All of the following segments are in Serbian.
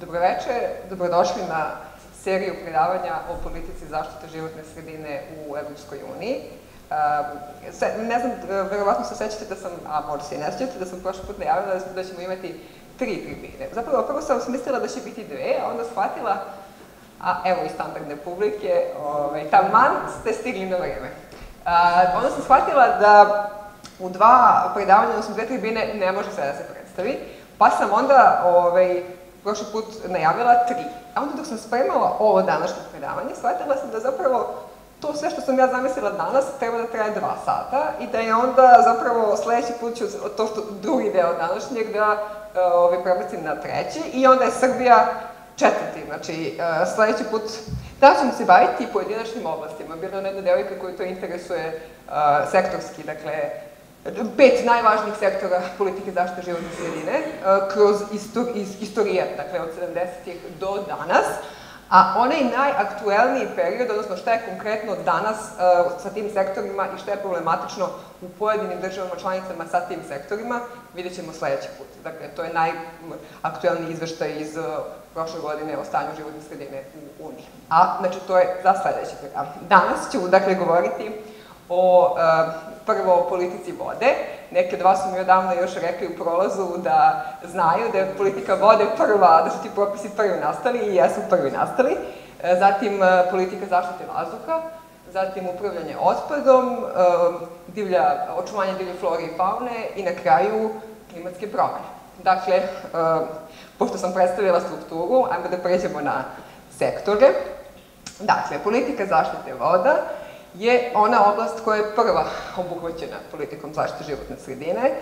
Dobroveče, dobrodošli na seriju predavanja o politici zaštite životne sredine u Evropskoj uniji. Um, ne znam, verovatno se sećate da sam, a možda se i ne sećate, da sam prošle put najavila da, ćemo imati tri tribine. Zapravo, prvo sam mislila da će biti dve, a onda shvatila, a evo i standardne publike, ovaj, taman ste stigli na vreme. A, onda sam shvatila da u dva predavanja, odnosno dve tribine, ne može sve da se predstavi, pa sam onda ovaj, prošli put najavila tri. A onda dok sam spremala ovo današnje predavanje, shvatila sam da zapravo to sve što sam ja zamislila danas treba da traje dva sata i da je onda zapravo sledeći put ću to što drugi deo današnjeg da uh, ovaj, prebacim na treći i onda je Srbija četvrti. Znači, uh, sledeći put da ćemo se baviti pojedinačnim oblastima. Bila je jedna devojka koju to interesuje uh, sektorski, dakle, pet najvažnijih sektora politike zaštite životne sredine uh, kroz istor, istorije, dakle, od 70-ih do danas. A onaj najaktuelniji period, odnosno šta je konkretno danas uh, sa tim sektorima i šta je problematično u pojedinim državama članicama sa tim sektorima, vidjet ćemo sledeći put. Dakle, to je najaktuelniji izveštaj iz uh, prošle godine o stanju životne sredine u Uniji. A, znači, to je za sledeći program. Danas ću, dakle, govoriti o uh, prvo o politici vode. Neke od vas su mi odavno još rekli u prolazu da znaju da je politika vode prva, da su ti propisi prvi nastali i jesu prvi nastali. E, zatim e, politika zaštite vazduha, zatim upravljanje otpadom, e, divlja, očuvanje divlje flore i faune i na kraju klimatske promene. Dakle, pošto sam predstavila strukturu, ajmo da pređemo na sektore. Dakle, politika zaštite voda, je ona oblast koja je prva obuhvaćena politikom zaštite životne sredine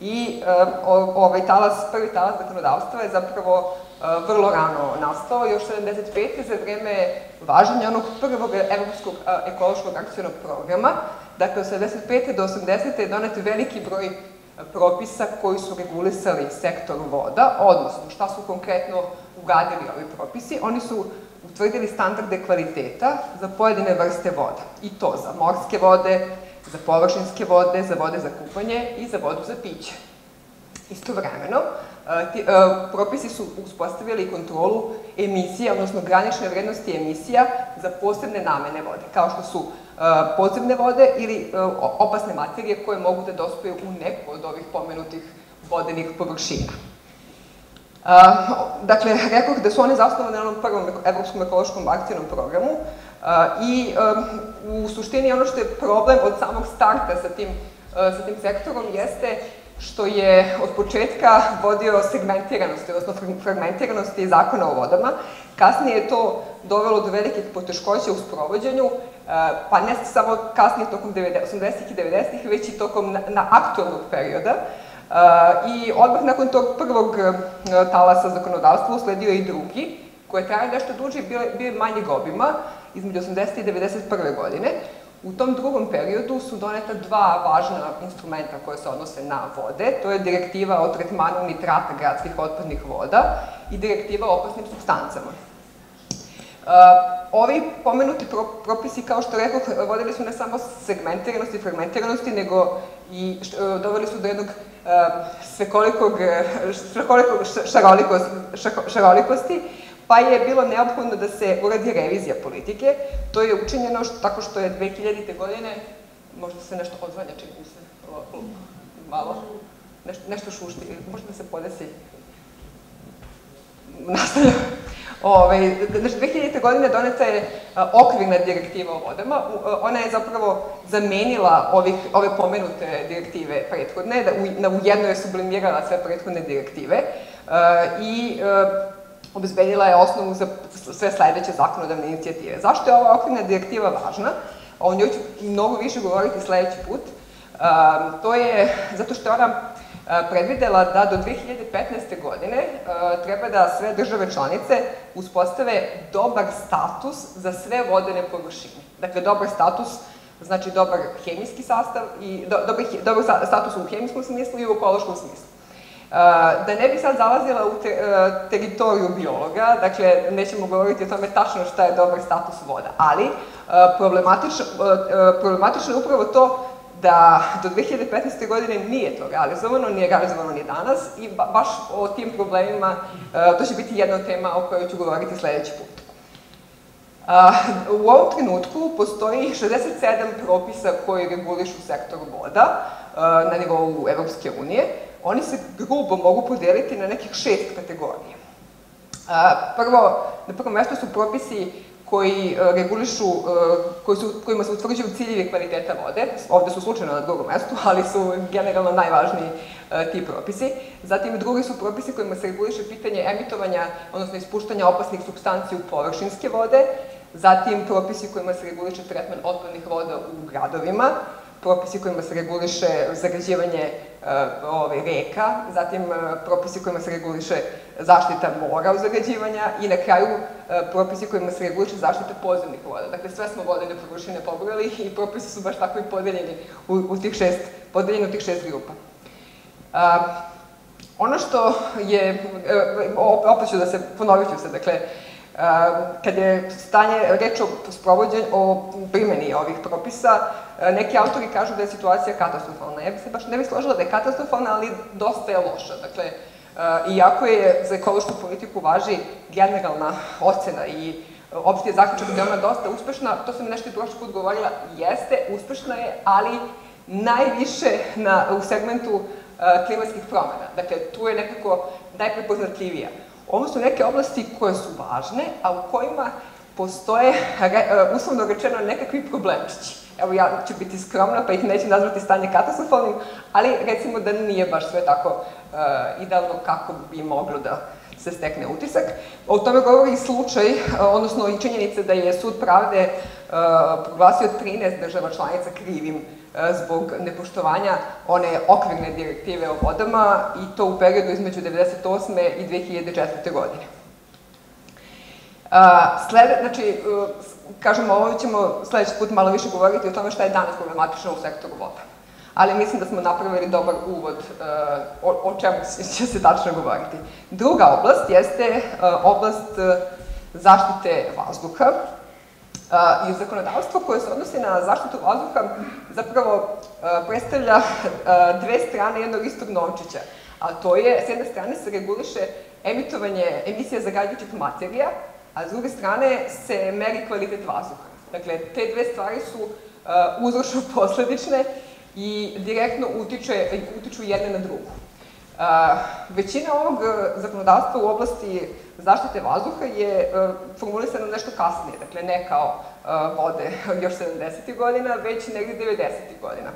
i um, ovaj talas, prvi talas zakonodavstva je zapravo uh, vrlo rano nastao, još 75. za vreme važenja onog prvog evropskog uh, ekološkog akcijnog programa. Dakle, od 75. do 80. je donet veliki broj propisa koji su regulisali sektor voda, odnosno šta su konkretno ugadili ovi propisi. Oni su utvrdili standarde kvaliteta za pojedine vrste voda. I to za morske vode, za površinske vode, za vode za kupanje i za vodu za piće. Istovremeno, e, ti, e, propisi su uspostavili kontrolu emisija, odnosno granične vrednosti emisija za posebne namene vode, kao što su e, podzemne vode ili opasne materije koje mogu da dospaju u neku od ovih pomenutih vodenih površina. Uh, dakle, rekao da su one zasnovane na onom prvom Evropskom ekološkom akcijnom programu uh, i um, u suštini ono što je problem od samog starta sa tim, uh, sa tim sektorom jeste što je od početka vodio segmentiranosti, odnosno fragmentiranosti zakona o vodama. Kasnije je to dovelo do velikih poteškoća u sprovođenju, pa ne samo kasnije tokom 80-ih i 90-ih, već i tokom na, na aktualnog perioda. I odmah nakon tog prvog e, talasa zakonodavstva usledio i drugi, koji je trajao nešto duže i bio, bio manjeg obima, između 80. i 91. godine. U tom drugom periodu su doneta dva važna instrumenta koje se odnose na vode. To je direktiva o tretmanu nitrata gradskih otpadnih voda i direktiva o opasnim substancama. Uh, ovi pomenuti pro, propisi, kao što rekao, vodili su ne samo segmentiranosti i fragmentiranosti, nego i uh, doveli su do jednog svekolikog, svekolikog šarolikost, šarolikosti, pa je bilo neophodno da se uradi revizija politike. To je učinjeno što, tako što je 2000. godine, možda se nešto odzvanja, čini mi se, malo, nešto, nešto šušti, možda da se podesi. Nastavljamo. Ove, znači, 2000. godine doneta je okvirna direktiva o vodama. Ona je zapravo zamenila ovih, ove pomenute direktive prethodne, da u, jednoj je sublimirala sve prethodne direktive i obezbedila je osnovu za sve sledeće zakonodavne inicijative. Zašto je ova okvirna direktiva važna? O njoj ću mnogo više govoriti sledeći put. To je zato što ona predvidela da do 2015. godine treba da sve države članice uspostave dobar status za sve vodene površine. Dakle, dobar status znači dobar hemijski sastav i do, dobar, dobar status u hemijskom smislu i u ekološkom smislu. Da ne bi sad zalazila u te, teritoriju biologa, dakle, nećemo govoriti o tome tačno šta je dobar status voda, ali problematično, problematično je upravo to da do 2015. godine nije to realizovano, nije realizovano ni danas i ba baš o tim problemima to će biti jedna tema o kojoj ću govoriti sledeći put. U ovom trenutku postoji 67 propisa koji regulišu sektor voda na nivou Evropske unije. Oni se grubo mogu podeliti na nekih šest kategorija. Prvo, na prvom mestu su propisi koji regulišu, koji su, kojima se utvrđuju ciljevi kvaliteta vode, ovde su slučajno na drugom mestu, ali su generalno najvažniji ti propisi. Zatim, drugi su propisi kojima se reguliše pitanje emitovanja, odnosno ispuštanja opasnih substanci u površinske vode, zatim propisi kojima se reguliše tretman otpadnih voda u gradovima, propisi kojima se reguliše zagađivanje ovaj, reka, zatim propisi kojima se reguliše zaštita mora od zagađivanja i na kraju propisi kojima se reguliše zaštita podzemnih voda. Dakle, sve smo vodene površine pobrali i propisi su baš tako i podeljeni u, u tih šest, podeljeni u tih šest grupa. A, ono što je, opet ću da se, ponovit ću se, dakle, kad je stanje, reč o sprovođenju, o primjeni ovih propisa, neki autori kažu da je situacija katastrofalna. Ja bih se baš ne bih složila da je katastrofalna, ali dosta je loša. Dakle, iako je za ekološku politiku važi generalna ocena i opšte je zaključak da je ona dosta uspešna, to sam nešto i prošli put govorila, jeste, uspešna je, ali najviše na, u segmentu klimatskih promena. Dakle, tu je nekako najprepoznatljivija. Ovo su neke oblasti koje su važne, a u kojima postoje, e, uslovno rečeno, nekakvi problemčići. Evo, ja ću biti skromna, pa ih neću nazvati stanje katastrofalnim, ali recimo da nije baš sve tako uh, idealno kako bi moglo da se stekne utisak. O tome govori i slučaj, uh, odnosno i činjenica da je Sud pravde uh, proglasio 13 država članica krivim zbog nepoštovanja one okvirne direktive o vodama i to u periodu između 1998. i 2004. godine. Slede, znači, kažemo, ovo ćemo sledeći put malo više govoriti o tome šta je danas problematično u sektoru voda. Ali mislim da smo napravili dobar uvod o, o čemu će se tačno govoriti. Druga oblast jeste oblast zaštite vazduha i zakonodavstvo koje se odnosi na zaštitu vazduha zapravo predstavlja dve strane jednog istog novčića. A to je, s jedne strane se reguliše emitovanje emisija zagađujućih materija, a s druge strane se meri kvalitet vazduha. Dakle, te dve stvari su uzročno posledične i direktno utiču jedne na drugu. većina ovog zakonodavstva u oblasti zaštite vazduha je formulisana nešto kasnije, dakle ne kao vode još 70. godina, već negde 90. godina.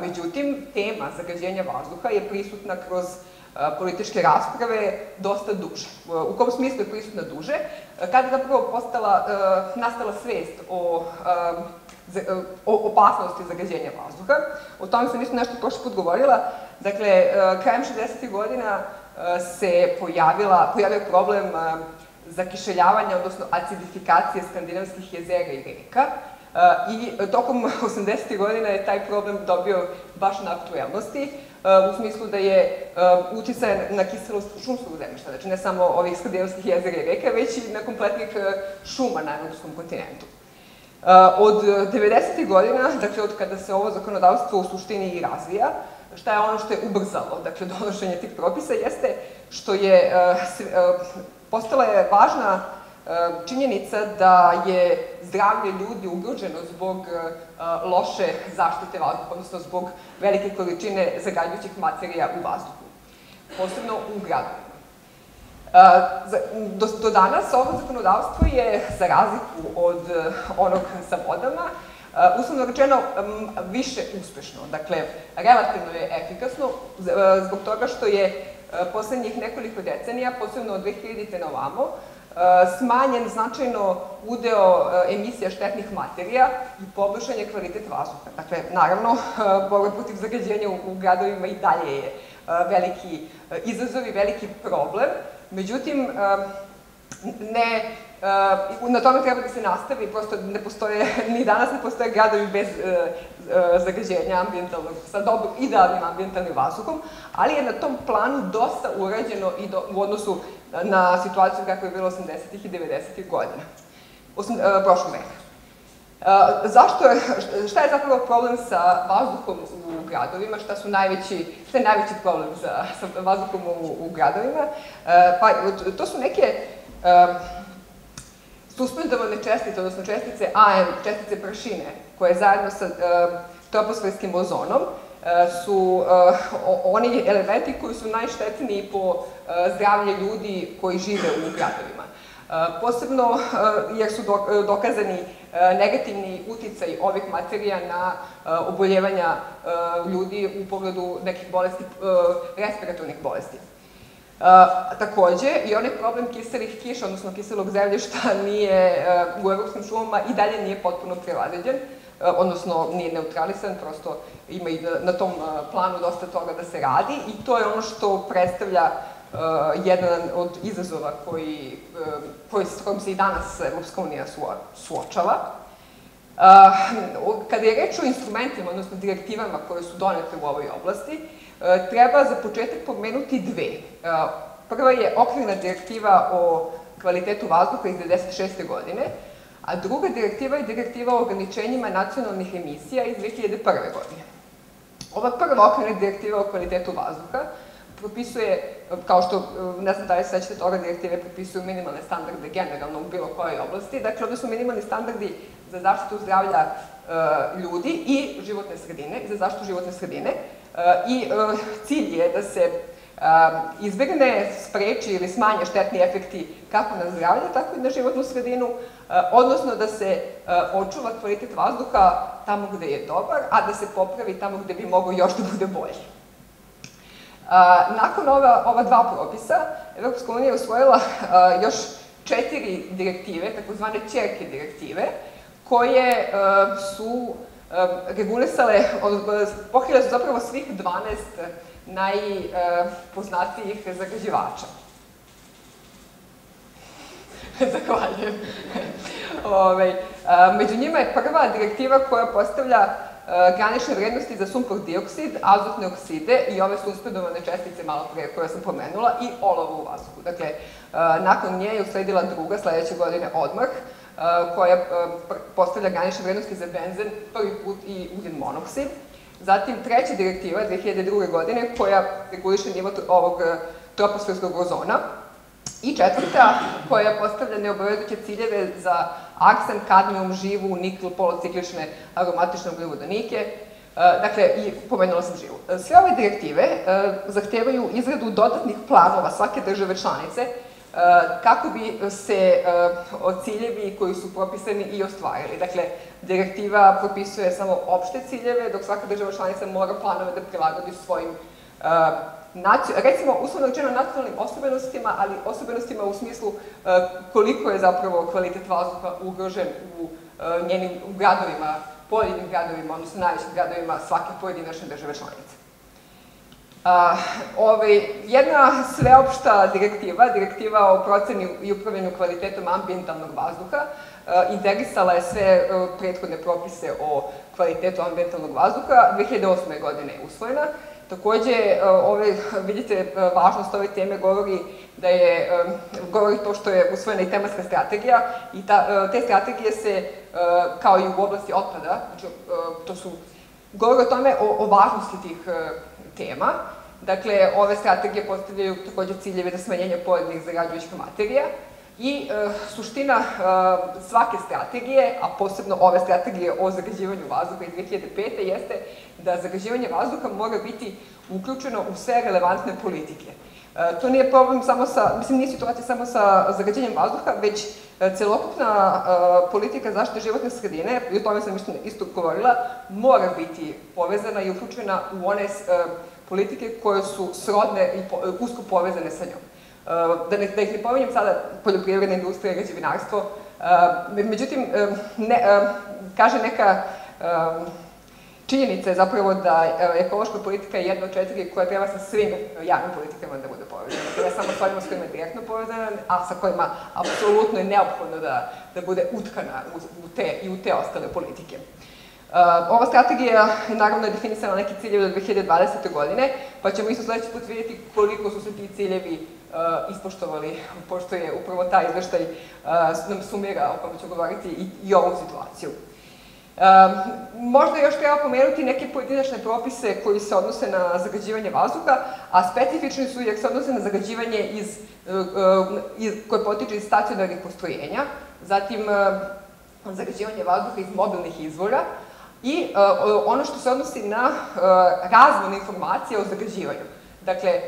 Međutim, tema zagađenja vazduha je prisutna kroz političke rasprave dosta duže. U kom smislu je prisutna duže? Kada je zapravo postala, nastala svest o, o opasnosti zagađenja vazduha, o tome sam isto nešto prošli put govorila, dakle, krajem 60. godina se pojavila, pojavio problem zakišeljavanja, odnosno acidifikacije skandinavskih jezera i reka, i tokom 80. godina je taj problem dobio baš na aktuelnosti, u smislu da je uticaj na kiselost šumskog zemljišta, znači ne samo ovih skandinavskih jezera i reka, već i na kompletnih šuma na evropskom kontinentu. Od 90. godina, dakle od kada se ovo zakonodavstvo u suštini i razvija, šta je ono što je ubrzalo, dakle, donošenje tih propisa, jeste što je, postala je važna činjenica da je zdravlje ljudi ugroženo zbog loše zaštite vazduha, odnosno zbog velike količine zagađujućih materija u vazduhu, posebno u gradovima. Do, do danas ovo zakonodavstvo je, za razliku od onog sa vodama, uslovno rečeno, više uspešno. Dakle, relativno je efikasno zbog toga što je poslednjih nekoliko decenija, posebno od 2000. na ovamo, smanjen značajno udeo emisija štetnih materija i poboljšanje kvalitet vazduha. Dakle, naravno, borba protiv zagađenja u gradovima i dalje je veliki izazov i veliki problem. Međutim, ne, na tome treba da se nastavi, prosto ne postoje, ni danas ne postoje gradovi bez zagađenja ambientalnog, sa dobro, idealnim ambientalnim vazduhom, ali je na tom planu dosta urađeno i do, u odnosu na situaciju kako je bilo 80. i 90. godina, osam, prošlog veka. zašto je, šta je zapravo problem sa vazduhom u gradovima, šta su najveći, šta je najveći problem sa, vazduhom u, gradovima? pa to su neke suspendovane čestice, odnosno čestice AM, čestice prašine, koje zajedno sa troposferskim ozonom su oni elementi koji su najštetniji po zdravlje ljudi koji žive u gradovima. Posebno jer su dokazani negativni uticaj ovih materija na oboljevanja ljudi u pogledu nekih bolesti, respiratornih bolesti. takođe, i onaj problem kiselih kiša, odnosno kiselog zemljišta, nije u evropskim šumama i dalje nije potpuno priladeđen, odnosno nije neutralisan, prosto ima i na tom planu dosta toga da se radi i to je ono što predstavlja uh, jedan od izazova koji, s kojim se i danas Evropska unija suočava. Kada je reč o instrumentima, odnosno direktivama koje su donete u ovoj oblasti, treba za početak pomenuti dve. Prva je okvirna direktiva o kvalitetu vazduha iz 1996. godine, a druga direktiva je direktiva o ograničenjima nacionalnih emisija iz 2001. godine. Ova prva okvirna direktiva o kvalitetu vazduha propisuje, kao što, ne znam da li sećate toga, direktive propisuju minimalne standarde generalno u bilo kojoj oblasti. Dakle, ovde su minimalni standardi za zaštitu zdravlja e, ljudi i životne sredine, za zaštitu životne sredine. E, I e, cilj je da se izbegne, spreči ili smanje štetni efekti kako na zdravlje, tako i na životnu sredinu, odnosno da se očuva kvalitet vazduha tamo gde je dobar, a da se popravi tamo gde bi mogo još da bude bolji. Nakon ova, ova dva propisa, Evropska unija je usvojila još četiri direktive, takozvane čerke direktive, koje su regulisale, pokrile su zapravo svih 12 najpoznatijih zagađivača. Zahvaljujem. Ove, među njima je prva direktiva koja postavlja granične vrednosti za sumpor dioksid, azotne okside i ove suspendovane čestice malo pre koje sam pomenula i olovo u vazduhu. Dakle, nakon nje je usledila druga sledeće godine odmah, koja postavlja granične vrednosti za benzen, prvi put i ugljen monoksid. Zatim treća direktiva 2002. godine koja reguliše nivo ovog e, troposferskog ozona. I četvrta koja postavlja neobavezujuće ciljeve za aksan, kadmijum, živu, nikl, polociklične aromatične ugljovodanike, e, Dakle, i pomenula sam živu. E, sve ove direktive zahtevaju izradu dodatnih planova svake države članice kako bi se ciljevi koji su propisani i ostvarili. Dakle, direktiva propisuje samo opšte ciljeve, dok svaka država članica mora planove da prilagodi svojim recimo, uslovno rečeno nacionalnim osobenostima, ali osobenostima u smislu koliko je zapravo kvalitet vazduha ugrožen u njenim gradovima, pojedinim gradovima, odnosno najvećim gradovima svake pojedinačne države članice. A, ovaj, jedna sveopšta direktiva, direktiva o proceni i upravljanju kvalitetom ambientalnog vazduha, integrisala je sve prethodne propise o kvalitetu ambientalnog vazduha, 2008. godine je usvojena. Takođe, ove, vidite, važnost ove teme govori da je, govori to što je usvojena i tematska strategija i ta, te strategije se, kao i u oblasti otpada, znači, to su, govori o tome, o, o važnosti tih tema. Dakle, ove strategije postavljaju takođe ciljeve za smanjenje pojedinih zagađujućih materija i e, suština e, svake strategije, a posebno ove strategije o zagađivanju vazduha iz 2005. jeste da zagađivanje vazduha mora biti uključeno u sve relevantne politike. E, to nije problem samo sa, mislim, nije situacija samo sa zagađenjem vazduha, već e, celokupna e, politika zaštite životne sredine, i o tome sam isto, govorila, mora biti povezana i uključena u one politike koje su srodne i usko povezane sa njom. Da, ne, da ih ne pominjem sada poljoprivredna industrija, građevinarstvo, međutim, ne, kaže neka Činjenica je zapravo da ekološka politika je jedna od četiri koja treba sa svim javnim politikama da bude povezana. Dakle, ne samo s ovima s kojima je direktno povezana, a sa kojima apsolutno je neophodno da, da bude utkana u, u te, i u te ostale politike. Uh, ova strategija je naravno je definisala neke ciljeve do 2020. godine, pa ćemo isto sledeći put vidjeti koliko su se ti ciljevi uh, ispoštovali, pošto je upravo taj izveštaj uh, nam sumira o kome ću govoriti i, i ovu situaciju. Možda još treba pomenuti neke pojedinačne propise koji se odnose na zagađivanje vazduha, a specifični su jer se odnose na zagađivanje iz, iz, koje potiče iz stacionarnih postrojenja, zatim zagađivanje vazduha iz mobilnih izvora i ono što se odnosi na razvoj informacija o zagađivanju. Dakle,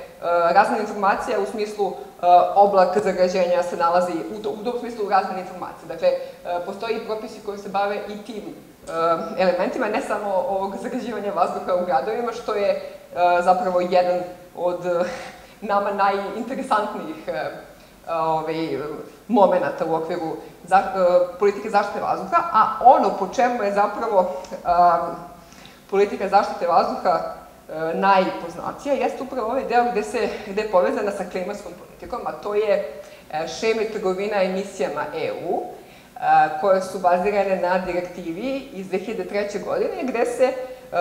razmena informacija u smislu oblak zagađenja se nalazi u, u tom smislu razmena informacija. Dakle, postoji propisi koji se bave i tim elementima, ne samo ovog zagađivanja vazduha u gradovima, što je zapravo jedan od nama najinteresantnijih ovaj, momenta u okviru za, politike zaštite vazduha, a ono po čemu je zapravo politika zaštite vazduha najpoznatija, jeste upravo ovaj deo gde, se, gde je povezana sa klimatskom politikom, a to je šeme trgovina emisijama EU, koje su bazirane na direktivi iz 2003. godine, gde se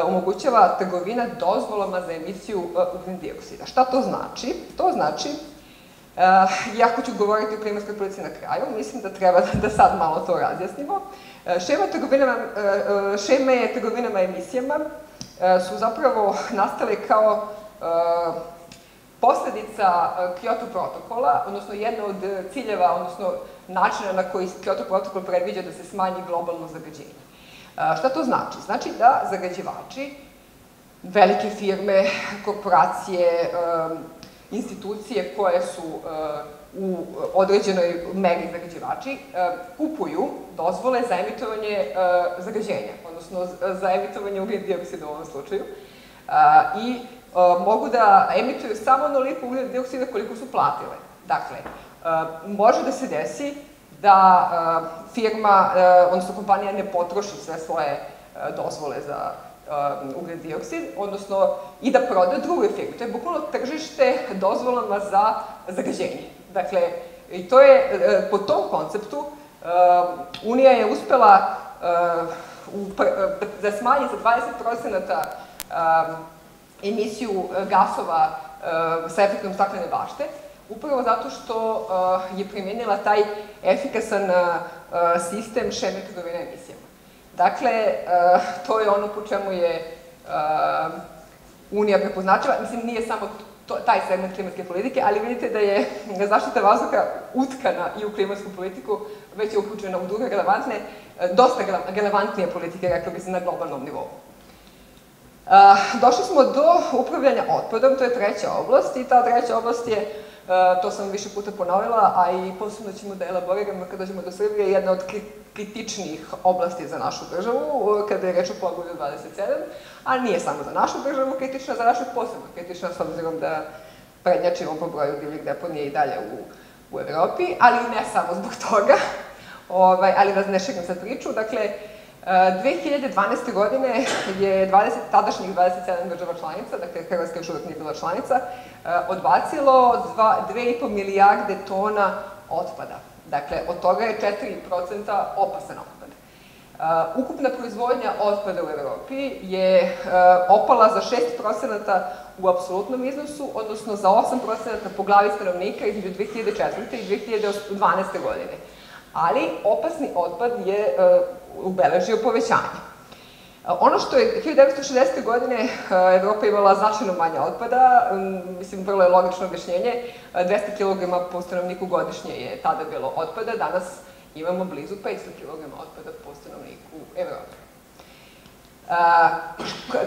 omogućava trgovina dozvolama za emisiju ugljen dioksida. Šta to znači? To znači, jako ću govoriti o klimatskoj politici na kraju, mislim da treba da sad malo to razjasnimo. Šema, trgovinama, šeme trgovinama emisijama E, su zapravo nastale kao e, posledica e, Kyoto protokola, odnosno jedna od ciljeva, odnosno načina na koji Kyoto protokol predviđa da se smanji globalno zagađenje. Šta to znači? Znači da zagađivači, velike firme, korporacije, institucije koje su u određenoj meri zagađivači kupuju dozvole za emitovanje zagađenja, odnosno za emitovanje ugljen dioksida u ovom slučaju, i mogu da emituju samo onoliko ugljen dioksida koliko su platile. Dakle, može da se desi da firma, odnosno kompanija ne potroši sve svoje dozvole za ugljen dioksid, odnosno i da proda drugoj firmi. To je bukvalno tržište dozvolama za zagađenje. Dakle, i to je, po tom konceptu, Unija je uspela da smanji za 20% emisiju gasova sa efektom staklene bašte, upravo zato što je primjenila taj efikasan sistem šeme trgovine emisijama. Dakle, to je ono po čemu je Unija prepoznačila, mislim, nije samo taj segment klimatske politike, ali vidite da je zaštita vazduha utkana i u klimatsku politiku, već je uključena u druge relevantne, dosta relevantnije politike, rekla bi se, na globalnom nivou. Uh, došli smo do upravljanja otpadom, to je treća oblast i ta treća oblast je, uh, to sam više puta ponovila, a i posebno ćemo da elaboriramo kada dođemo do Srbije, jedna od kritičnijih oblasti za našu državu, kada je reč o pogledu 27, a nije samo za našu državu kritična, za našu posebno kritična, s obzirom da prednjačimo po broju divljih deponija i dalje u, u Evropi, ali ne samo zbog toga, ovaj, ali da ne šegam sad priču. Dakle, 2012. godine je 20, tadašnjih 27 država članica, dakle Hrvatska još uvek nije bila članica, odbacilo 2,5 milijarde tona otpada. Dakle, od toga je 4% opasan otpad. Uh, ukupna proizvodnja otpada u Evropi je opala za 6% u apsolutnom iznosu, odnosno za 8% po glavi stanovnika između 2004. i 2012. godine. Ali opasni otpad je ubeležio povećanje. Ono što je 1960. godine Evropa imala značajno manje otpada, mislim, vrlo je logično objašnjenje, 200 kg po stanovniku godišnje je tada bilo otpada, danas imamo blizu 500 kg otpada po stanovniku Evrope.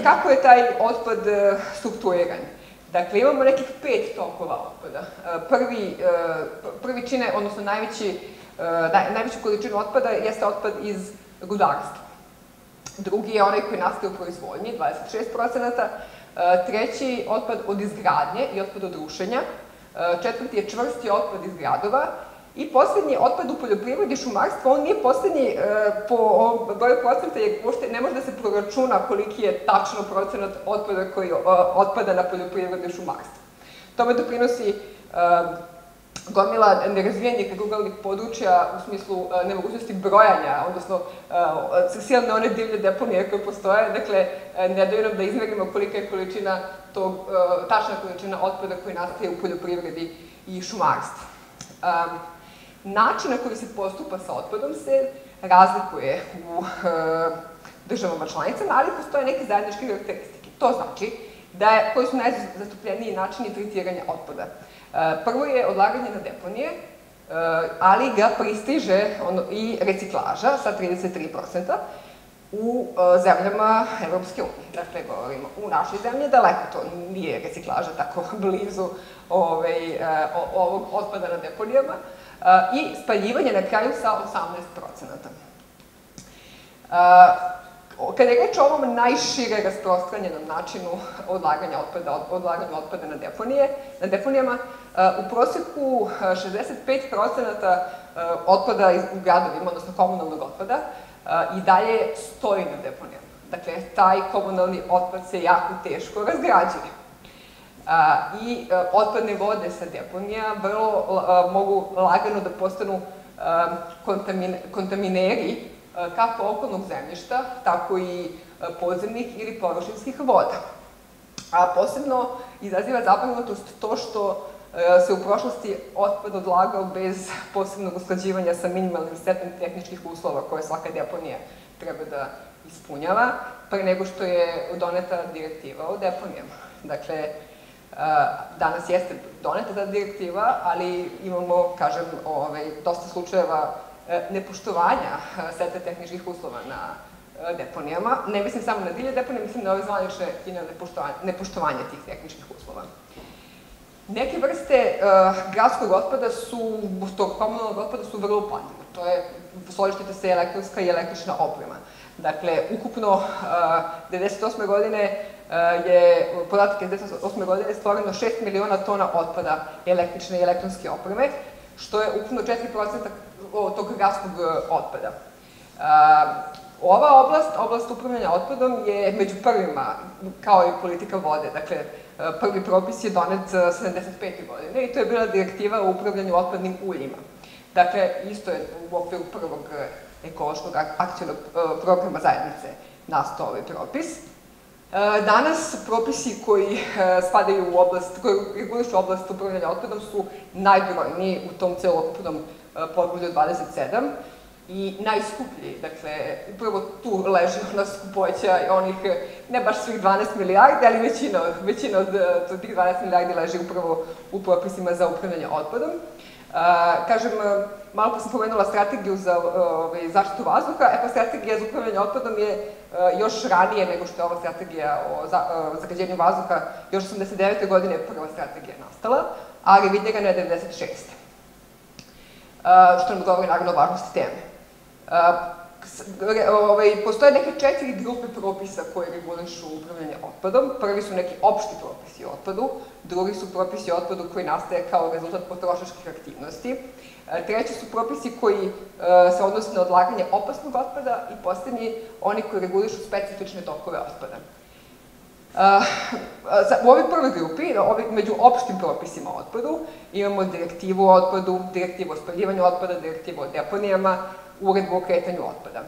Kako je taj otpad strukturiran? Dakle, imamo nekih pet tokova otpada. Prvi, prvi čine, odnosno najveći, najveću količinu otpada jeste otpad iz rudarstva. Drugi je onaj koji nastaje u proizvodnji, 26%. E, treći, otpad od izgradnje i otpad od rušenja. E, četvrti je čvrsti otpad iz gradova. I poslednji otpad u poljoprivredi i šumarstvu, on nije poslednji e, po broju procenta, jer uopšte ne može da se proračuna koliki je tačno procenat otpada koji otpada na poljoprivredu i šumarstvo. Tome doprinosi gomila nerazvijenih ruralnih područja u smislu e, nemogućnosti brojanja, odnosno e, silne one divlje deponije koje postoje, dakle, e, ne daju nam da izmerimo kolika je količina tog, tačna količina otpada koji nastaje u poljoprivredi i šumarstvu. Način na koji se postupa sa otpadom se razlikuje u državama članicama, ali postoje neke zajedničke karakteristike. To znači da je, koji su najzastupljeniji načini tretiranja otpada. Prvo je odlaganje na deponije, ali ga pristiže ono, i reciklaža sa 33%, u uh, zemljama Evropske unije. Dakle, govorimo, u našoj zemlji daleko to nije reciklaža tako blizu ovaj, uh, ovog otpada na deponijama i spaljivanje na kraju sa 18%. Kada je reč o ovom najšire rasprostranjenom načinu odlaganja otpada, odlaganja otpada na deponije, na deponijama, u proseku 65% otpada u gradovima, odnosno komunalnog otpada, i dalje stoji na deponijama. Dakle, taj komunalni otpad se jako teško razgrađuje. I otpadne vode sa deponija vrlo mogu lagano da postanu kontamineri kako okolnog zemljišta, tako i podzemnih ili površinskih voda. A posebno izaziva zabrinutost to što se u prošlosti otpad odlagao bez posebnog usklađivanja sa minimalnim stepen tehničkih uslova koje svaka deponija treba da ispunjava, pre nego što je doneta direktiva o deponijama. Dakle, danas jeste doneta ta direktiva, ali imamo, kažem, ovaj, dosta slučajeva e, nepoštovanja seta tehničkih uslova na e, deponijama. Ne mislim samo na dilje deponije, mislim na ove zvanične i na nepoštovanje, nepoštovanje tih tehničkih uslova. Neke vrste gradskog otpada su, tog komunalnog otpada su vrlo upadljive. To je, složište se, elektronska i električna oprema. Dakle, ukupno uh, 98. godine je, podatak je 98. godine stvoreno 6 miliona tona otpada električne i elektronske opreme, što je ukupno 4% tog gradskog otpada. Uh, ova oblast, oblast upravljanja otpadom, je među prvima, kao i politika vode. Dakle, prvi propis je donet 75. godine i to je bila direktiva o upravljanju otpadnim uljima. Dakle, isto je u okviru prvog ekološkog akcijnog programa zajednice nastao ovaj propis. Danas propisi koji spadaju u oblast, koji regulišu oblast upravljanja otpadom su najbrojniji u tom celokupnom poglavlju 27 i najskuplji. Dakle, upravo tu leži ona skupoća onih, ne baš svih 12 milijardi, ali većina, većina od tih 12 milijardi leži upravo u propisima za upravljanje otpadom. Kažem, malo pa sam pomenula strategiju za ovaj, zaštitu vazduha, e pa strategija za upravljanje otpadom je uh, još ranije nego što je ova strategija o uh, zagađenju vazduha, još 89. godine je prva strategija nastala, ali revidirana je 96. Uh, što nam govori naravno o važnosti teme ovaj, postoje neke četiri grupe propisa koje regulišu upravljanje otpadom. Prvi su neki opšti propisi o otpadu, drugi su propisi o otpadu koji nastaje kao rezultat potrošačkih aktivnosti, treći su propisi koji se odnose na odlaganje opasnog otpada i poslednji oni koji regulišu specifične tokove otpada. u ovoj prvoj grupi, među opštim propisima o otpadu, imamo direktivu o otpadu, direktivu o spaljivanju otpada, direktivu o deponijama, uredbu o kretanju otpada.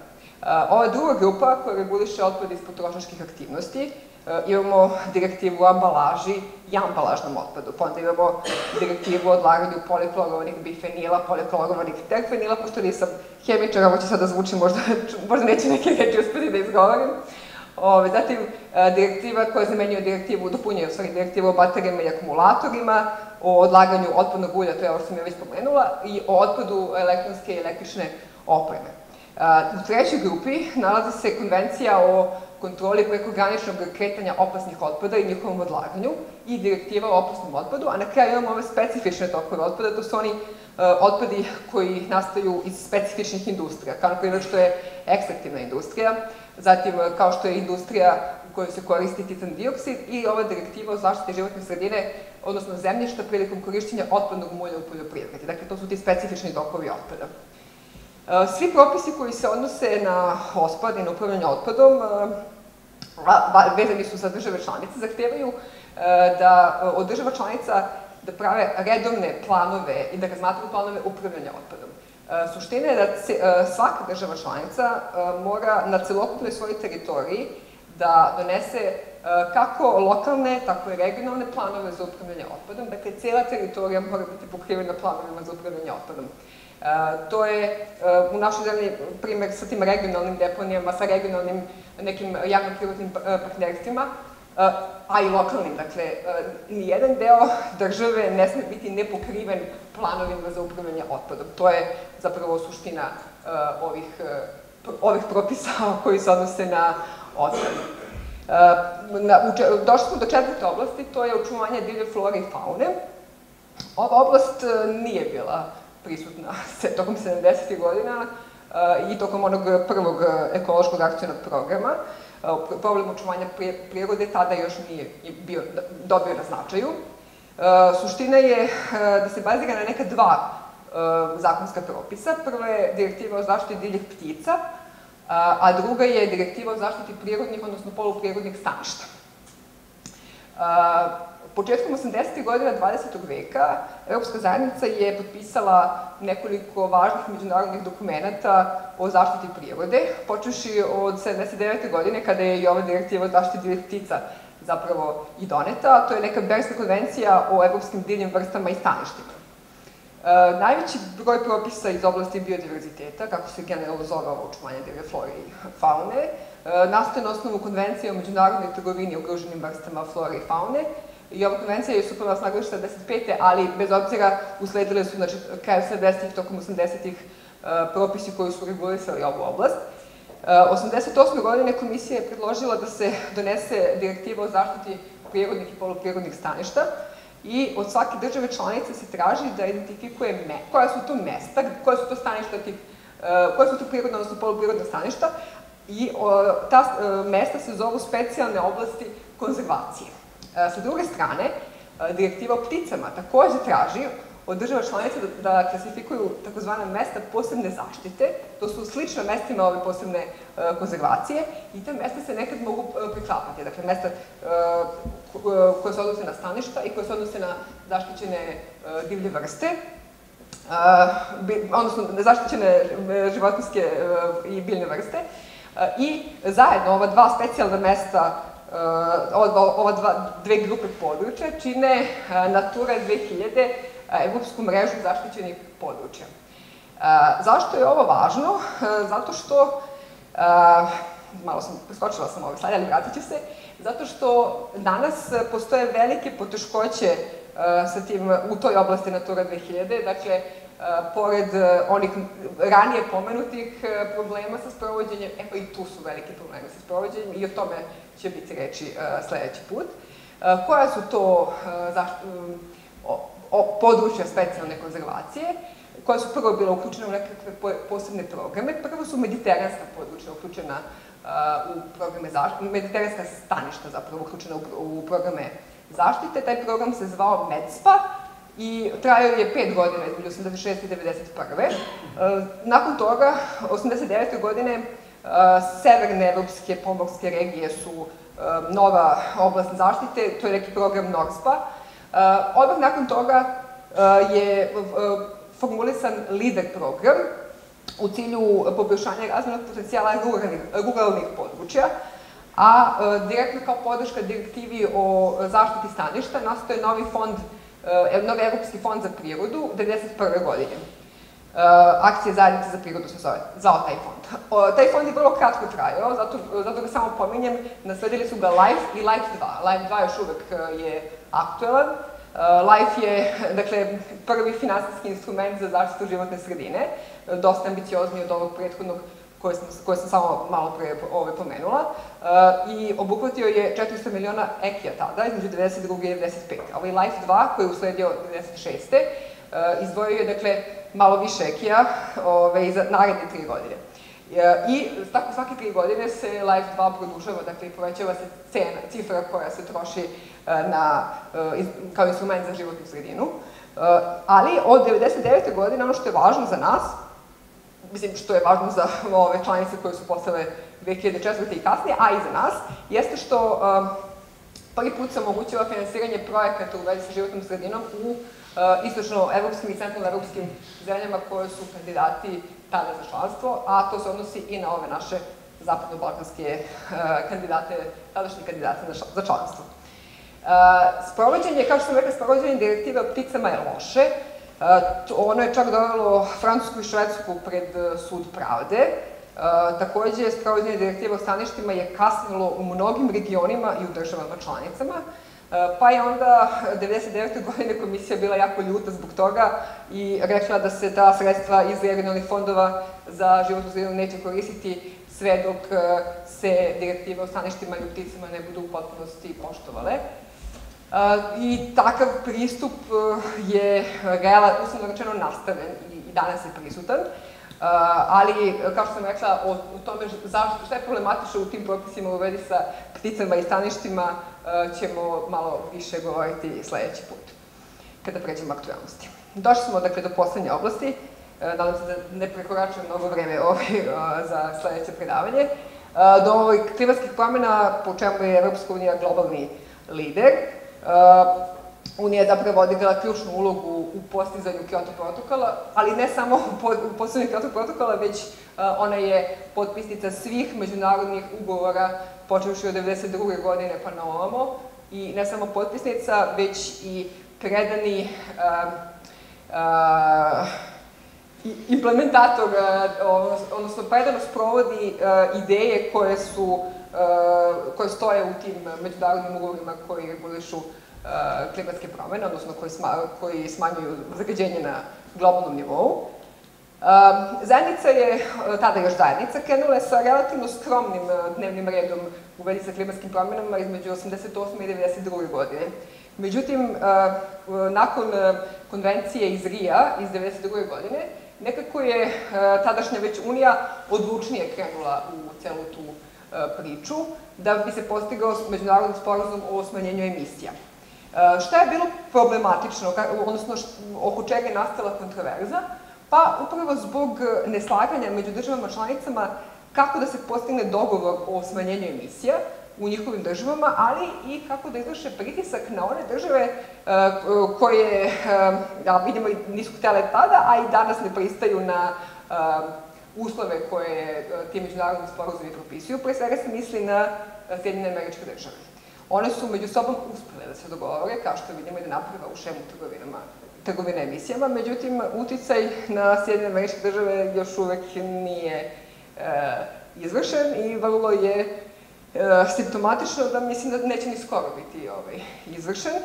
Ova druga grupa koja reguliše otpad iz potrošačkih aktivnosti, imamo direktivu o ambalaži i ambalažnom otpadu, pa onda imamo direktivu o odlaganju poliklorovanih bifenila, poliklorovanih terfenila, pošto nisam hemičar, ovo će sad da zvuči, možda, možda neće neke reči uspeti da izgovorim. Ove, zatim, direktiva koja zamenjuje direktivu, dopunjuje stvari direktivu o baterijama i akumulatorima, o odlaganju otpadnog ulja, to je ovo što sam ja već spomenula, i o otpadu elektronske i električne opreme. U trećoj grupi nalazi se konvencija o kontroli prekograničnog kretanja opasnih otpada i njihovom odlaganju i direktiva o opasnom otpadu, a na kraju imamo ove specifične tokove otpada, to su oni uh, otpadi koji nastaju iz specifičnih industrija, kao na primjer što je ekstraktivna industrija, zatim kao što je industrija u kojoj se koristi titan dioksid i ova direktiva o zaštiti životne sredine, odnosno zemljišta prilikom korišćenja otpadnog mulja u poljoprivredi. Dakle, to su ti specifični tokovi otpada. E, svi propisi koji se odnose na otpad i na upravljanje otpadom e, vezani su za države članice, zahtevaju e, da od država članica da prave redovne planove i da razmatraju planove upravljanja otpadom. Suština je da svaka država članica mora na celokupnoj svojoj teritoriji da donese kako lokalne, tako i regionalne planove za upravljanje otpadom. Dakle, cijela teritorija mora biti pokrivena planovima za upravljanje otpadom. To je u našoj zemlji primer sa tim regionalnim deponijama, sa regionalnim nekim javno-privatnim partnerstvima, a i lokalnim. Dakle, nijedan deo države ne sme biti nepokriven planovima za upravljanje otpadom. To je zapravo suština ovih, ovih propisa koji se odnose na otpad. Na, došli smo do četvrte oblasti, to je očuvanje divlje flore i faune. Ova oblast nije bila prisutna tokom 70. godina i tokom onog prvog ekološkog akcijnog programa problem očuvanja prirode tada još nije bio, dobio na značaju. Suština je da se bazira na neka dva zakonska propisa. Prva je direktiva o zaštiti divljih ptica, a druga je direktiva o zaštiti prirodnih, odnosno poluprirodnih staništa. Početkom 80. godina 20. veka Europska zajednica je potpisala nekoliko važnih međunarodnih dokumenta o zaštiti prirode, počeši od 79. godine kada je i ova direktiva o zaštiti ptica zapravo i doneta, to je neka Berska konvencija o evropskim divljim vrstama i staništima. E, najveći broj propisa iz oblasti biodiverziteta, kako se generalno zove ovo očuvanje divlje flore i faune, e, nastaje na osnovu konvencije o međunarodnoj trgovini ugroženim vrstama flore i faune, I ova konvencija je stupila na snagu 45. ali bez obzira usledile su znači, kraju 70-ih, tokom 80-ih uh, propisi koji su regulisali ovu oblast. Uh, 88. godine komisija je predložila da se donese direktiva o zaštiti prirodnih i poluprirodnih staništa i od svake države članice se traži da identifikuje me, koja su to mesta, koja su to staništa tih, uh, koja su to prirodna, odnosno poluprirodna staništa i ta mesta se zovu specijalne oblasti konzervacije. E, sa druge strane, e, direktiva o pticama takođe traži od država članica da, da klasifikuju takozvane mesta posebne zaštite, to su slična mestima ove posebne e, konzervacije i te mesta se nekad mogu preklapati, dakle mesta koje se odnose na staništa i koje se odnose na zaštićene divlje vrste, odnosno zaštićene životinske i biljne vrste, i zajedno ova dva specijalna mesta ova, ova dva, dve grupe područja čine Natura 2000, evropsku mrežu zaštićenih područja. Zašto je ovo važno? Zato što, malo sam, preskočila sam ovaj slajd, ali vratit ću se, zato što danas postoje velike poteškoće sa tim, u toj oblasti Natura 2000, dakle, pored onih ranije pomenutih problema sa sprovođenjem, e pa i tu su velike probleme sa sprovođenjem i o tome će biti reći sledeći put. Koja su to područja specijalne konzervacije, koja su prvo bila uključena u nekakve posebne programe. Prvo su mediteranska područja uključena u programe zaštite, mediteranska staništa zapravo uključena u programe zaštite. Taj program se zvao MEDSPA i trajao je pet godina između 86. i 91. Nakon toga, 89. godine, severne evropske pomorske regije su nova oblast zaštite, to je neki program NORSPA. Odmah nakon toga je formulisan LIDER program u cilju poboljšanja razvojnog potencijala ruralnih, ruralnih područja, a direktno kao podrška direktivi o zaštiti staništa nastoje novi fond, Evropski fond za prirodu 1991. godine. Uh, akcije zajednice za prirodu se zove, zvao taj fond. Taj fond je vrlo kratko trajao, zato, zato ga samo pominjem, nasledili su ga LIFE i LIFE 2. LIFE 2 još uvek uh, je aktuelan. LIFE je, dakle, prvi finansijski instrument za zaštitu životne sredine, dosta ambiciozniji od ovog prethodnog koje sam, koje sam samo malo pre ove pomenula, uh, i obuhvatio je 400 miliona ekija tada, između 92. i 95. Ovaj LIFE 2, koji je usledio 96. Uh, izdvojio je, dakle, malo više ekija ove, za naredne tri godine. E, I tako svake tri godine se Life 2 produžava, dakle povećava se cena, cifra koja se troši e, na, e, kao instrument za životnu sredinu. Ali od 99. godine ono što je važno za nas, mislim što je važno za ove članice koje su postale 2004. i kasnije, a i za nas, jeste što prvi put se omogućava finansiranje projekata u vezi sa životnom sredinom u Uh, istočno-evropskim i centralno-evropskim zemljama koje su kandidati tada za članstvo, a to se odnosi i na ove naše zapadno-balkanske uh, kandidate, tadašnje kandidate za članstvo. Uh, sprovođenje, kao što sam rekla, sprovođenje direktive o pticama je loše. Ono je čak dovelo Francusku i Švedsku pred sud pravde. Takođe, sprovođenje direktiva o staništima je kasnilo u mnogim regionima i u državama članicama. Pa je onda 99. godine komisija bila jako ljuta zbog toga i rekla da se ta sredstva iz regionalnih fondova za životnu sredinu neće koristiti sve dok se direktive o staništima i pticama ne budu u potpunosti poštovale. I takav pristup je, uslovno rečeno, nastaven i danas je prisutan. Ali, kao što sam rekla, o, tome zašto, šta je problematično u tim propisima u vezi sa pticama i staništima, ćemo malo više govoriti sledeći put, kada pređemo aktualnosti. Došli smo, dakle, do poslednje oblasti. Nadam se da ne prekoračujem mnogo vreme ovaj, za sledeće predavanje. Do klimatskih promjena, po čemu je Evropska unija globalni lider. Unija je zapravo odigrala ključnu ulogu u postizanju Kyoto protokola, ali ne samo u postizanju Kyoto protokola, već ona je potpisnica svih međunarodnih ugovora počeoši od 1992. godine pa na ovamo i ne samo potpisnica, već i predani uh, uh, implementator, odnosno predano sprovodi ideje koje su koje stoje u tim međunarodnim ugovorima koji regulišu klimatske promene, odnosno koji, koji smanjuju zagađenje na globalnom nivou. Zajednica je, tada još zajednica, krenula je sa relativno skromnim dnevnim redom u vezi sa klimatskim promenama između 88. i 92. godine. Međutim, nakon konvencije iz Rija iz 92. godine, nekako je tadašnja već Unija odlučnije krenula u celu tu priču, da bi se postigao međunarodni sporazum o smanjenju emisija. Šta je bilo problematično, odnosno oko čega je nastala kontroverza? Pa upravo zbog neslaganja među državama članicama kako da se postigne dogovor o smanjenju emisija u njihovim državama, ali i kako da izvrše pritisak na one države koje, da vidimo, nisu htele tada, a i danas ne pristaju na uslove koje ti međunarodni sporozovi propisuju. Pre svega se misli na Sjedinjene američke države. One su među sobom uspele da se dogovore, kao što vidimo i da naprava u šemu trgovinama trgovine emisijama, međutim, uticaj na Sjedinjene američke države još uvek nije e, izvršen i vrlo je e, simptomatično da mislim da neće ni skoro biti ovaj, izvršen. E,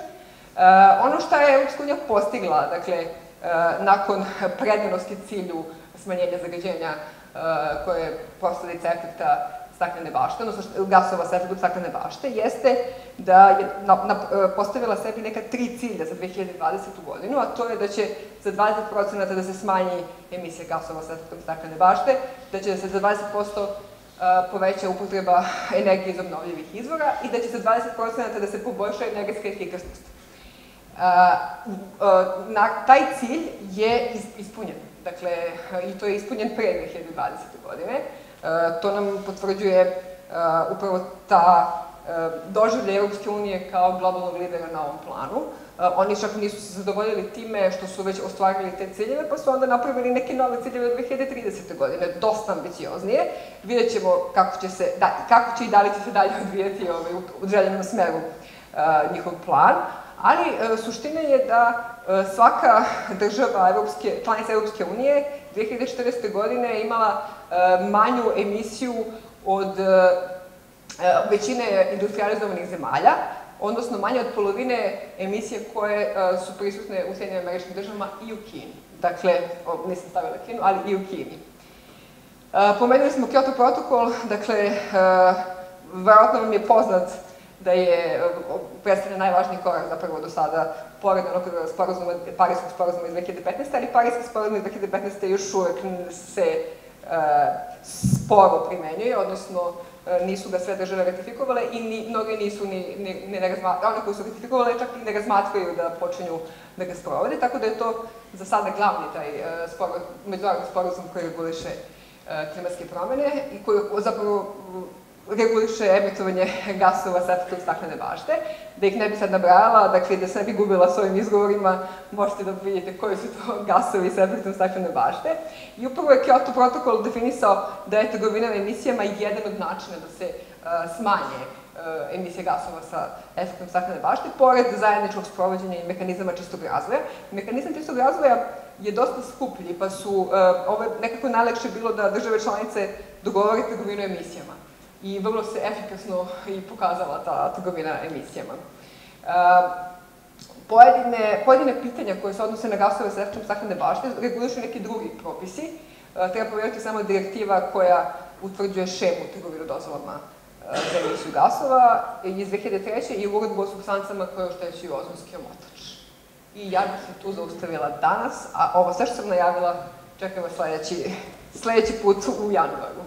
ono što je Europska unija postigla, dakle, e, nakon predanosti cilju smanjenja zagađenja e, koje je posledica efekta staklene bašte, odnosno gasova sa efektom staklene bašte, jeste da je na, postavila sebi neka tri cilja za 2020. godinu, a to je da će za 20% da se smanji emisija gasova sa efektom staklene bašte, da će se za 20% poveća upotreba energije iz obnovljivih izvora i da će za 20% da se poboljša energetska efikasnost. Na, taj cilj je ispunjen. Dakle, i to je ispunjen pre 2020. godine. E, to nam potvrđuje e, upravo ta e, doživlja Europske unije kao globalnog lidera na ovom planu. Oni čak nisu se zadovoljili time što su već ostvarili te ciljeve, pa su onda napravili neke nove ciljeve od 2030. godine, dosta ambicioznije. Vidjet ćemo kako će, se, da, kako će i da li će se dalje odvijeti ovaj, u željenom smeru uh, njihov plan. Ali uh, suština je da uh, svaka država Evropske, članica Evropske unije 2040. godine imala e, manju emisiju od e, e, većine industrializovanih zemalja, odnosno manje od polovine emisije koje su prisutne u Sjedinim američkim državama i u Kini. Dakle, nisam stavila Kinu, ali i u Kini. Pomenuli smo Kyoto protokol, dakle, verovatno vam je poznat da je predstavlja najvažniji korak zapravo do sada pored onog sporazuma, Parijskog sporazuma iz 2015. ali Parijski sporazum iz 2015. još uvek se uh, sporo primenjuje, odnosno uh, nisu ga sve države ratifikovale i ni, mnoge nisu ni, ni, ni ne razmatraju, one koji su ratifikovale čak i ne razmatraju da počinju da ga sprovode, tako da je to za sada glavni taj uh, spor, međunarodni sporazum koji reguliše klimatske promene i koji zapravo reguliše emitovanje gasova sa efektom staklene bašte. Da ih ne bi sad nabrajala, dakle da se ne bi gubila s ovim izgovorima, možete da vidite koji su to gasovi sa efektom staklene bašte. I upravo je Kyoto protokol definisao da je trgovina emisijama jedan od načina da se uh, smanje uh, emisije gasova sa efektom staklene bašte, pored zajedničkog sprovođenja i mehanizama čistog razvoja. Mehanizam čistog razvoja je dosta skuplji, pa su, uh, ovo je nekako najlekše bilo da države članice dogovore trgovinu emisijama. I vrlo se efikasno i pokazala ta trgovina emisijama. Uh, pojedine, pojedine pitanja koje se odnose na gasove sa efektom staklene bašte regulišu neki drugi propisi. Uh, treba povjeriti samo direktiva koja utvrđuje šemu trgovinu dozvolama za emisiju gasova iz 2003. i uredbu o substancama koje oštećuju ozonski omotač. I ja bih se tu zaustavila danas, a ovo sve što sam najavila čekam vas sledeći, sledeći put u januaru.